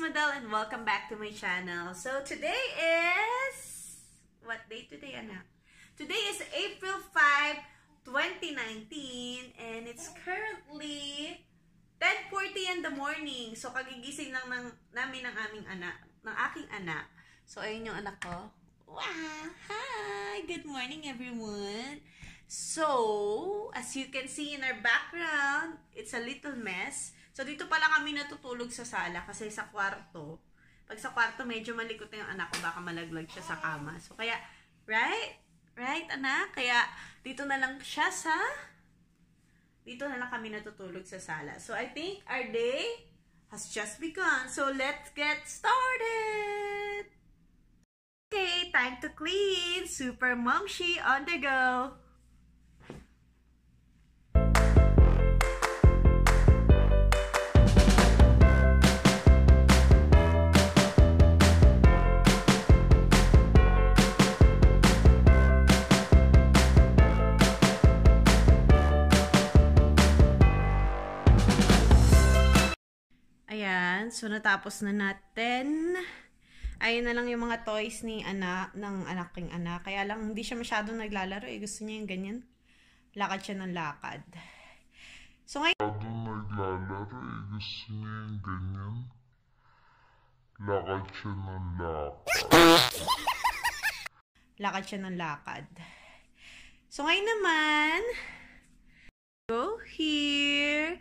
Madel and welcome back to my channel. So today is... What day today, anak? Today is April 5, 2019 and it's currently 10.40 in the morning. So kagigising lang ng, namin ng aming anak, ng aking anak. So ayun yung anak ko. Wow! Hi! Good morning everyone! So, as you can see in our background, it's a little mess. So, dito pala kami natutulog sa sala kasi sa kwarto. Pag sa kwarto, medyo malikot yung anak ko. Baka malaglag siya sa kama. So, kaya, right? Right, anak? Kaya, dito na lang siya sa... Dito na lang kami natutulog sa sala. So, I think our day has just begun. So, let's get started! Okay, time to clean. Super Momshi on the go. Ayan, so natapos na natin. Ayun na lang yung mga toys ni anak, ng anaking anak. Kaya lang, hindi siya masyadong naglalaro eh. Gusto niya yung ganyan. Lakad siya ng lakad. So ngayon, Masyadong naglalaro eh. Gusto niya yung ganyan. Lakad siya ng lakad. lakad siya ng lakad. So ngayon naman, go here.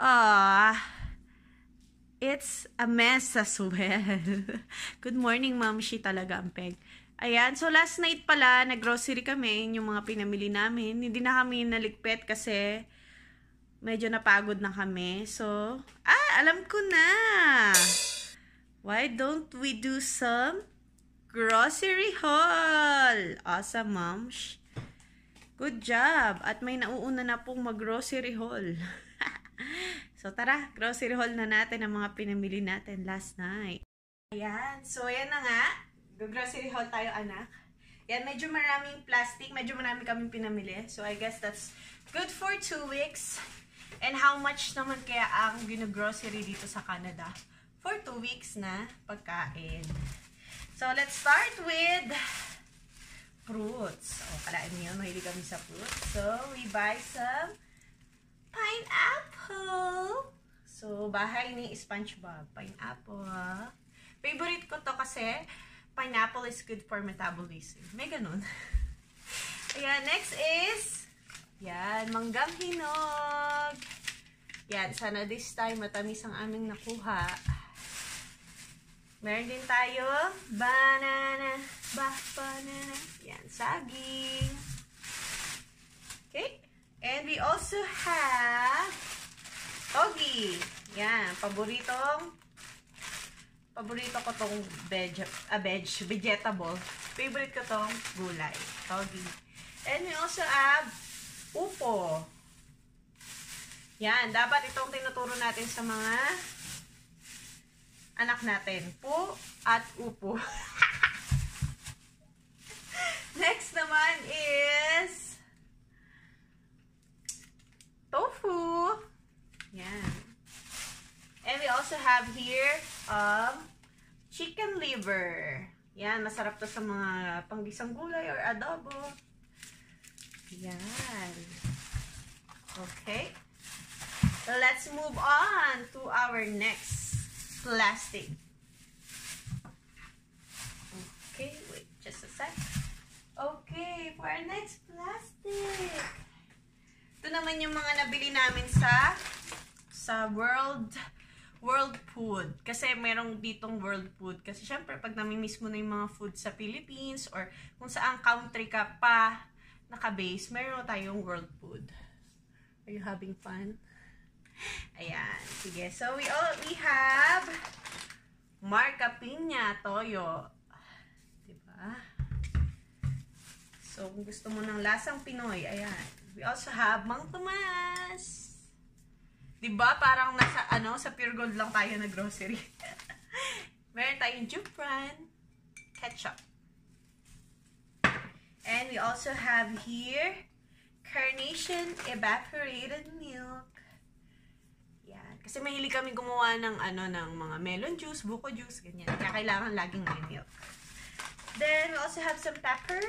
Ah, it's a mess as well. Good morning, Ma'am. She talaga ang peg. Ayan, so last night pala, nag-grocery kami, yung mga pinamili namin. Hindi na kami naligpit kasi medyo napagod na kami. So, ah, alam ko na. Why don't we do some grocery haul? Awesome, mom. Good job. At may nauuna na pong mag-grocery haul. so, tara, grocery haul na natin ang mga pinamili natin last night. Ayan. So, ayan na nga. Grocery haul tayo, anak. Yan, medyo maraming plastic. Medyo marami kaming pinamili. So, I guess that's good for two weeks. And how much naman kaya ang gino-grocery dito sa Canada? For two weeks na pagkain. So, let's start with fruits. O, oh, kalaan niyo, mahilig kami sa fruits. So, we buy some pineapple. So, bahay ni SpongeBob. Pineapple. Favorite ko to kasi pineapple is good for metabolism. May ganun. Ayan, next is, yan, manggang hinog. Yan, sana this time matamis ang aming nakuha. Meron din tayo, banana, ba, banana. Yan, saging. And we also have togi. Yan, paboritong paborito ko tong veg, uh, veg, vegetable. Favorite ko tong gulay, togi. And we also have upo. Yan, dapat itong tinuturo natin sa mga anak natin. Po at upo. Next naman is Yan. And we also have here um, chicken liver. Yan, masarap to sa mga panggisang gulay or adobo. Yan. Okay. Let's move on to our next plastic. Okay, wait just a sec. Okay, for our next plastic. Ito naman yung mga nabili namin sa sa World World Food. Kasi merong ditong World Food. Kasi syempre, pag namimiss mo na yung mga food sa Philippines or kung saan country ka pa naka-base, meron tayong World Food. Are you having fun? Ayan. Sige. So, we all, we have Marca Piña Toyo. Diba? So, kung gusto mo ng lasang Pinoy, ayan. We also have Mang Tomas. Diba? Parang nasa, ano, sa Pure Gold lang tayo na grocery. Meron tayong Jupran, ketchup. And we also have here, Carnation Evaporated Milk. Kasi mahilig kami gumawa ng ano ng mga melon juice, buko juice, ganyan. Kaya kailangan laging may milk. Then, we also have some pepper.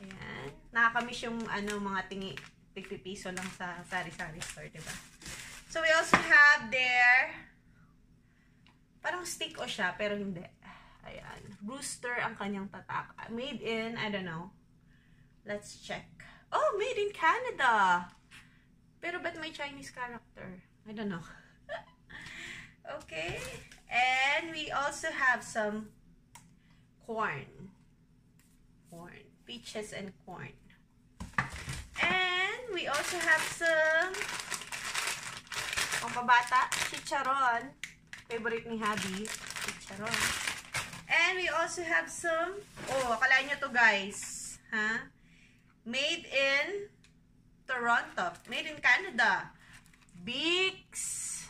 Ayan. Nakakamiss yung ano, mga tingi, tigpipiso lang sa sari-sari store, diba? So, we also have there, parang stick o siya, pero hindi. Ayan. Brewster ang kanyang tatak. Made in, I don't know. Let's check. Oh, made in Canada! Pero ba't may Chinese character? I don't know. okay. And we also have some corn. Corn. Peaches and corn. And we also have some pampabata, chicharon. Favorite ni Habi, chicharon. And we also have some, oh, akalain nyo to guys. Ha? Made in Toronto. Made in Canada. Bix.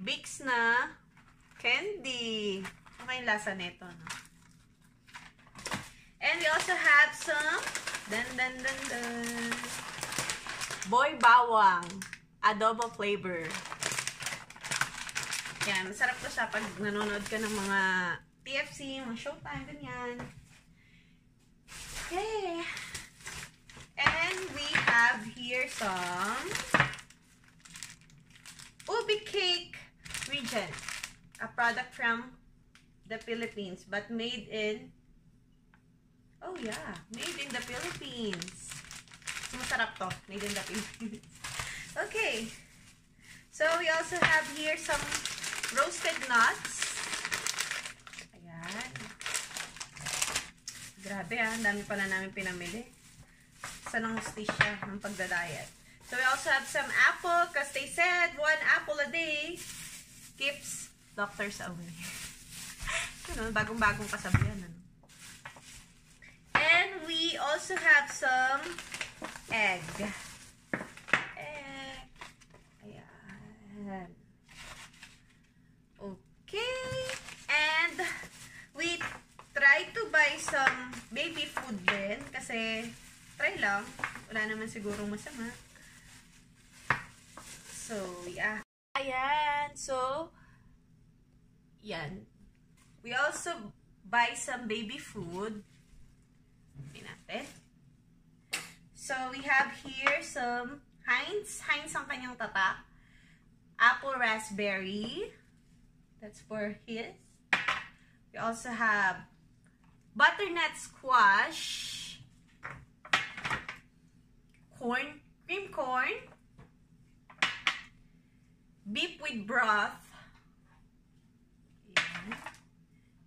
Bix na candy. Ano yung lasa nito, no? And we also have some dan dan dan dan Boy Bawang adobo flavor. Yan, masarap to siya pag nanonood ka ng mga TFC, mga Showtime, ganyan. Okay. And we have here some Ubi Cake Regent. A product from the Philippines, but made in Oh yeah, made in the Philippines. Masarap to, made in the Philippines. okay. So we also have here some roasted nuts. Ayan. Grabe ah, dami pala namin pinamili. Sa nang hostisya ng pagda-diet. So we also have some apple because they said one apple a day keeps doctors away. ano, bagong-bagong kasabihan. And we also have some egg. Egg. Ayan. Okay. And we try to buy some baby food din kasi try lang. Wala naman sigurong masama. So, yeah. Ayan. So, yan. We also buy some baby food. So, we have here some Heinz. Heinz ang kanyang tatak. Apple raspberry. That's for his. We also have butternut squash. Corn, cream corn. Beef with broth.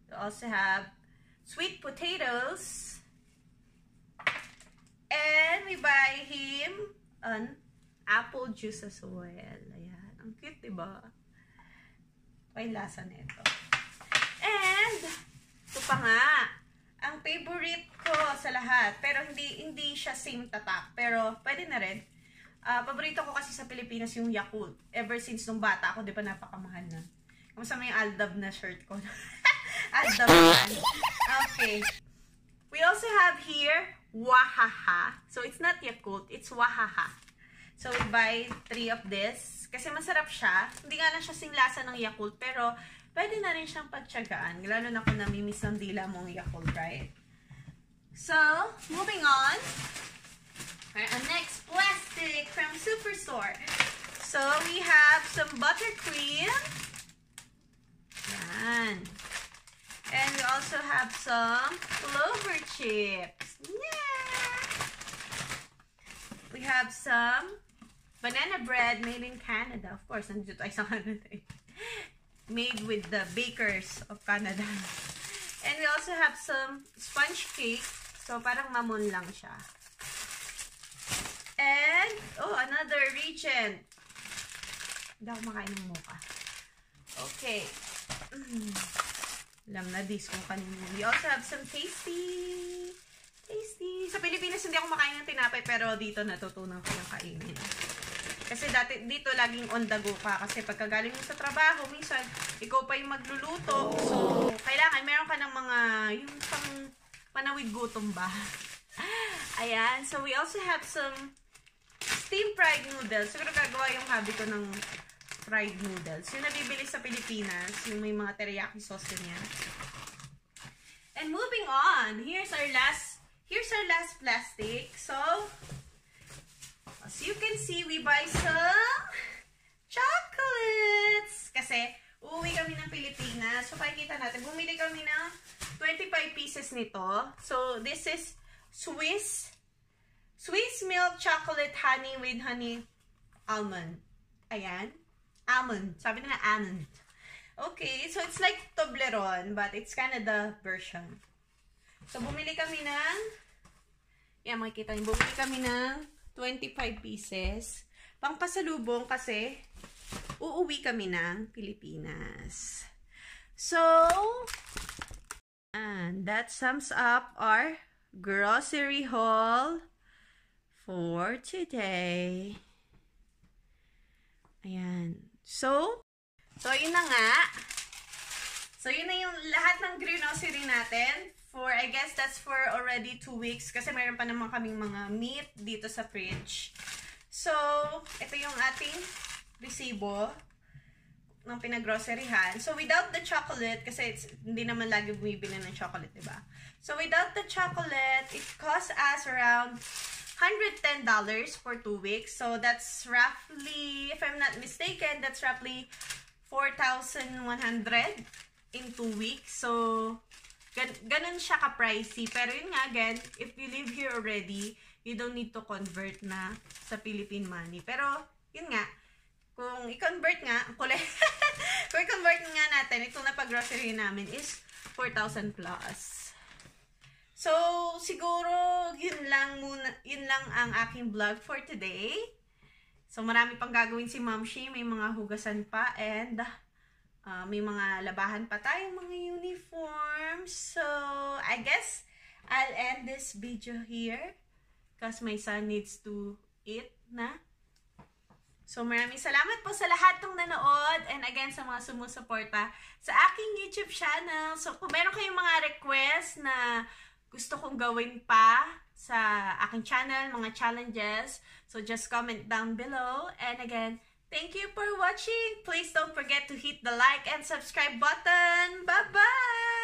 We also have sweet potatoes. And we buy him an apple juice as well. Ayan. Ang cute, diba? May lasa nito. And, ito pa nga. Ang favorite ko sa lahat, pero hindi hindi siya same tatak, pero pwede na rin. Ah, paborito ko kasi sa Pilipinas yung Yakult. Ever since nung bata ako, di ba napakamahal na. Kamusta mo yung Aldab na shirt ko? Aldab. Okay. We also have here Wahaha. So, it's not Yakult, it's Wahaha. So, we buy three of this. Kasi masarap siya. Hindi nga lang siya singlasa ng Yakult, pero pwede na rin siyang pagtsagaan. Lalo na kung namimiss ng dila mong Yakult, right? So, moving on. Our next plastic from Superstore. So, we have some buttercream. Yan. And we also have some clover chips. Yeah! We have some banana bread made in Canada. Of course, nandito tayo sa Canada. eh. Made with the bakers of Canada. And we also have some sponge cake. So, parang mamon lang siya. And, oh, another regent. Hindi ako makain ng mocha. Okay. Mm. Alam na this kung. We also have some tasty. Tasty. Sa Pilipinas, hindi ako makain ng tinapay, pero dito natutunan ko yung kainin. Kasi dati, dito laging on the go ka. Kasi pagkagaling mo sa trabaho, minsan, ikaw pa yung magluluto. So, kailangan, meron ka ng mga, yung pang panawid gutom ba? Ayan. So, we also have some steam fried noodles. Siguro gagawa yung hobby ko ng fried noodles. Yung nabibili sa Pilipinas, yung may mga teriyaki sauce niya. And moving on, here's our last, here's our last plastic. So, as you can see, we buy some chocolates. Kasi, uuwi kami ng Pilipinas. So, pakikita natin, bumili kami ng 25 pieces nito. So, this is Swiss, Swiss milk chocolate honey with honey almond. Ayan. Almond. Sabi nila almond. Okay, so it's like Toblerone, but it's Canada version. So, bumili kami ng, yan, makikita niyo, bumili kami ng 25 pieces. Pangpasalubong kasi, uuwi kami ng Pilipinas. So, and that sums up our grocery haul for today. Ayan. So, So, yun na nga. So, yun na yung lahat ng grocery natin. For, I guess that's for already two weeks. Kasi mayroon pa naman kaming mga meat dito sa fridge. So, ito yung ating resibo ng pinaggroceryhan. So, without the chocolate, kasi it's, hindi naman lagi bumibili ng chocolate, diba? So, without the chocolate, it costs us around $110 for two weeks. So, that's roughly, if I'm not mistaken, that's roughly 4,100 in 2 weeks. So, gan ganun siya ka-pricey. Pero yun nga, again, if you live here already, you don't need to convert na sa Philippine money. Pero, yun nga, kung i-convert nga, kulay, kung i-convert nga natin, itong napag-grocery namin is 4,000 plus. So, siguro, yun lang muna, yun lang ang aking vlog for today. So, marami pang gagawin si Ma'am. May mga hugasan pa and uh, may mga labahan pa tayong mga uniforms. So, I guess I'll end this video here because my son needs to eat na. So, maraming salamat po sa lahat ng nanood and again sa mga sumusuporta sa aking YouTube channel. So, kung meron kayong mga request na gusto kong gawin pa sa aking channel, mga challenges. So just comment down below. And again, thank you for watching. Please don't forget to hit the like and subscribe button. Bye-bye!